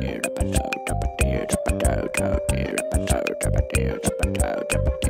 a a a a you.